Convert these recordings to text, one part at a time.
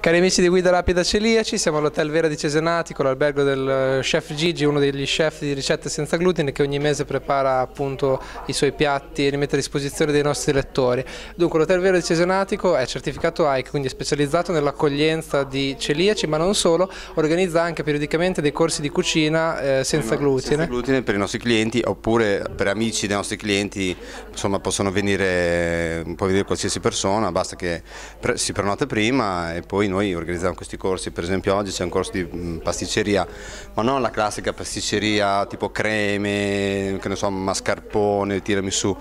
Cari amici di Guida Rapida Celiaci, siamo all'Hotel Vera di Cesenatico, l'albergo del chef Gigi, uno degli chef di ricette senza glutine che ogni mese prepara appunto i suoi piatti e li mette a disposizione dei nostri lettori. Dunque l'Hotel Vera di Cesenatico è certificato AIC, quindi è specializzato nell'accoglienza di celiaci, ma non solo, organizza anche periodicamente dei corsi di cucina eh, senza glutine. Senza glutine per i nostri clienti oppure per amici dei nostri clienti, insomma possono venire, può venire qualsiasi persona, basta che si prenote prima e poi noi organizziamo questi corsi, per esempio oggi c'è un corso di mm, pasticceria, ma non la classica pasticceria tipo creme, che ne so, mascarpone, tiramisù.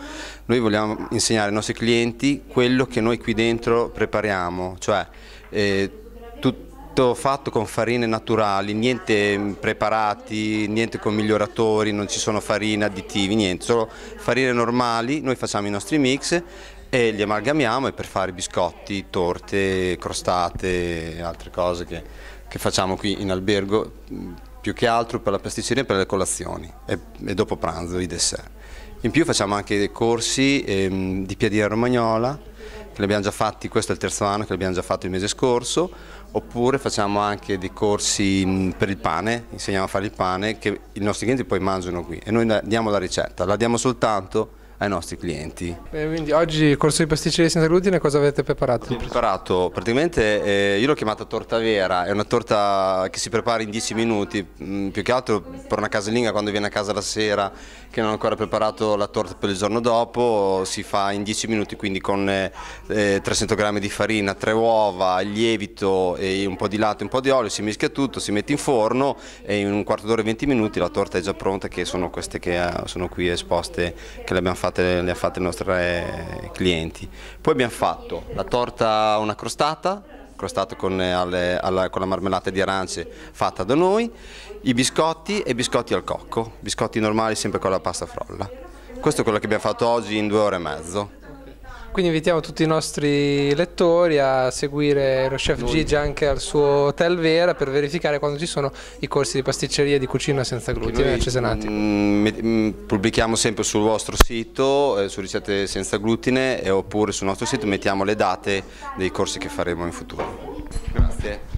Noi vogliamo insegnare ai nostri clienti quello che noi qui dentro prepariamo, cioè eh, tutto fatto con farine naturali, niente preparati, niente con miglioratori, non ci sono farine, additivi, niente, solo farine normali, noi facciamo i nostri mix e li amalgamiamo per fare biscotti, torte, crostate e altre cose che, che, facciamo qui in albergo più che altro per la pasticceria e per le colazioni e, e, dopo pranzo i dessert. In più facciamo anche dei corsi ehm, di piadina romagnola che li abbiamo già fatti, questo è il terzo anno che l'abbiamo già fatto il mese scorso, oppure facciamo anche dei corsi per il pane, insegniamo a fare il pane che i nostri clienti poi mangiano qui e noi diamo la ricetta, la diamo soltanto ai nostri clienti. Beh, quindi oggi corso di pasticceria senza glutine cosa avete preparato? Abbiamo preparato praticamente, eh, io l'ho chiamata torta vera, è una torta che si prepara in 10 minuti, mm, più che altro per una casalinga quando viene a casa la sera che non ha ancora preparato la torta per il giorno dopo, si fa in 10 minuti quindi con eh, 300 g di farina, 3 uova, lievito e un po' di latte e un po' di olio, si mischia tutto, si mette in forno e in un quarto d'ora e 20 minuti la torta è già pronta che sono queste che eh, sono qui esposte che le abbiamo fatte le ha fatte i nostri clienti. Poi abbiamo fatto la torta, una crostata, crostata con, eh, alle, alla, con la marmellata di arance fatta da noi, i biscotti e biscotti al cocco, biscotti normali sempre con la pasta frolla. Questo è quello che abbiamo fatto oggi in due ore e mezzo. Quindi invitiamo tutti i nostri lettori a seguire lo chef Gigi anche al suo Hotel Vera per verificare quando ci sono i corsi di pasticceria e di cucina senza glutine a Cesenati. Mm, mm, pubblichiamo sempre sul vostro sito, eh, su ricette senza glutine, oppure sul nostro sito mettiamo le date dei corsi che faremo in futuro. Grazie.